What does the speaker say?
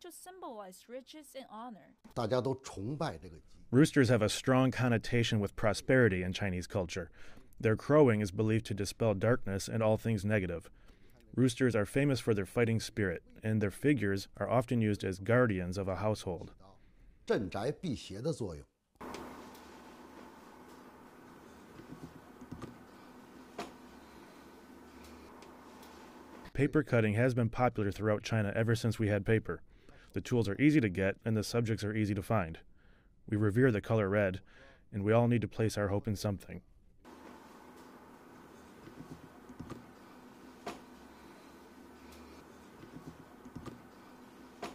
to symbolize riches and honor. Roosters have a strong connotation with prosperity in Chinese culture. Their crowing is believed to dispel darkness and all things negative. Roosters are famous for their fighting spirit, and their figures are often used as guardians of a household. Paper cutting has been popular throughout China ever since we had paper. The tools are easy to get, and the subjects are easy to find. We revere the color red, and we all need to place our hope in something.